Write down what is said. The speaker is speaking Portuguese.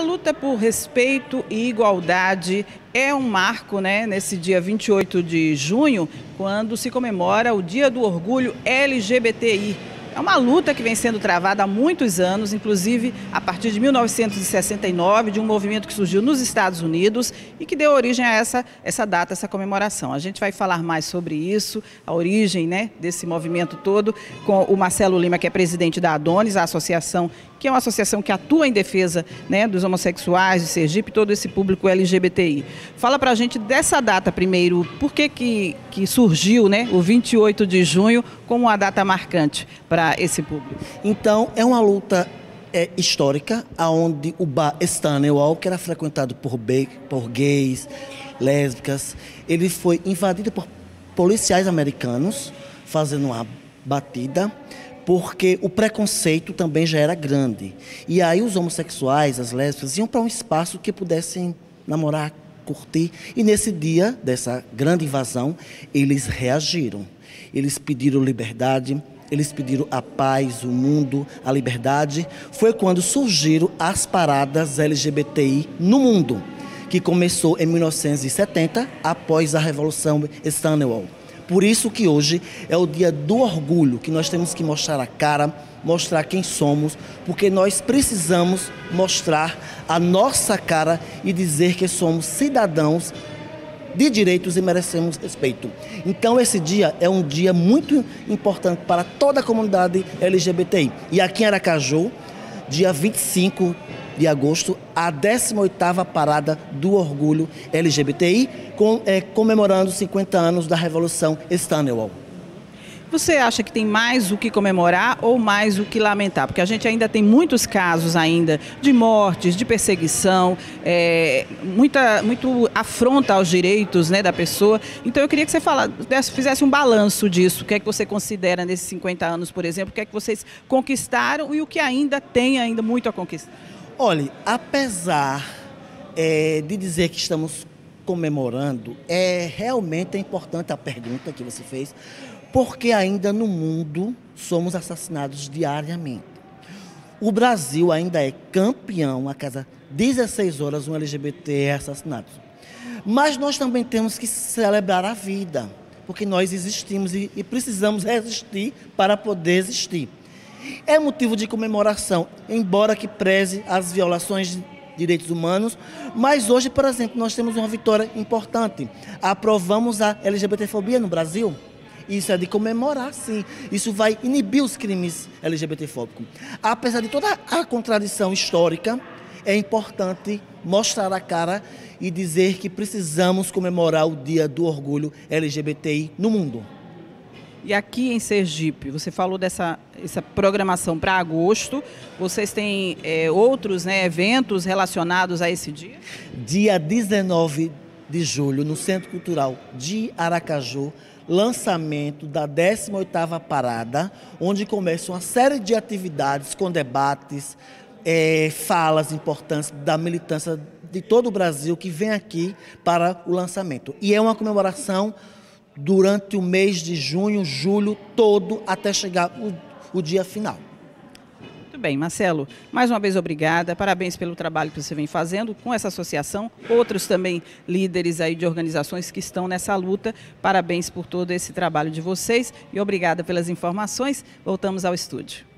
A luta por respeito e igualdade é um marco né, nesse dia 28 de junho, quando se comemora o Dia do Orgulho LGBTI. É uma luta que vem sendo travada há muitos anos, inclusive a partir de 1969, de um movimento que surgiu nos Estados Unidos e que deu origem a essa, essa data, essa comemoração. A gente vai falar mais sobre isso, a origem né, desse movimento todo, com o Marcelo Lima, que é presidente da Adonis, a associação que é uma associação que atua em defesa né, dos homossexuais de Sergipe, todo esse público LGBTI. Fala para a gente dessa data primeiro, por que, que, que surgiu né, o 28 de junho como uma data marcante para esse público? Então, é uma luta é, histórica, onde o bar Stanley que era frequentado por, por gays, lésbicas, ele foi invadido por policiais americanos, fazendo uma batida porque o preconceito também já era grande. E aí os homossexuais, as lésbicas, iam para um espaço que pudessem namorar, curtir. E nesse dia dessa grande invasão, eles reagiram. Eles pediram liberdade, eles pediram a paz, o mundo, a liberdade. Foi quando surgiram as paradas LGBTI no mundo, que começou em 1970, após a Revolução Stonewall. Por isso que hoje é o dia do orgulho, que nós temos que mostrar a cara, mostrar quem somos, porque nós precisamos mostrar a nossa cara e dizer que somos cidadãos de direitos e merecemos respeito. Então esse dia é um dia muito importante para toda a comunidade LGBTI. E aqui em Aracaju, dia 25 de agosto, a 18ª Parada do Orgulho LGBTI, com, é, comemorando 50 anos da Revolução Stonewall. Você acha que tem mais o que comemorar ou mais o que lamentar? Porque a gente ainda tem muitos casos ainda de mortes, de perseguição, é, muita, muito afronta aos direitos né, da pessoa. Então eu queria que você falasse, fizesse um balanço disso. O que é que você considera nesses 50 anos, por exemplo? O que é que vocês conquistaram e o que ainda tem ainda muito a conquistar? Olha, apesar é, de dizer que estamos comemorando, é realmente é importante a pergunta que você fez, porque ainda no mundo somos assassinados diariamente. O Brasil ainda é campeão a cada 16 horas um LGBT é assassinado. Mas nós também temos que celebrar a vida, porque nós existimos e, e precisamos resistir para poder existir. É motivo de comemoração, embora que preze as violações de direitos humanos, mas hoje, por exemplo, nós temos uma vitória importante. Aprovamos a LGBTfobia no Brasil. Isso é de comemorar, sim. Isso vai inibir os crimes LGBTfóbicos. Apesar de toda a contradição histórica, é importante mostrar a cara e dizer que precisamos comemorar o Dia do Orgulho LGBTI no mundo. E aqui em Sergipe, você falou dessa essa programação para agosto. Vocês têm é, outros né, eventos relacionados a esse dia? Dia 19 de julho, no Centro Cultural de Aracaju, lançamento da 18ª Parada, onde começa uma série de atividades com debates, é, falas importantes da militância de todo o Brasil que vem aqui para o lançamento. E é uma comemoração durante o mês de junho, julho todo, até chegar o, o dia final. Bem, Marcelo. Mais uma vez, obrigada. Parabéns pelo trabalho que você vem fazendo com essa associação. Outros também líderes aí de organizações que estão nessa luta. Parabéns por todo esse trabalho de vocês e obrigada pelas informações. Voltamos ao estúdio.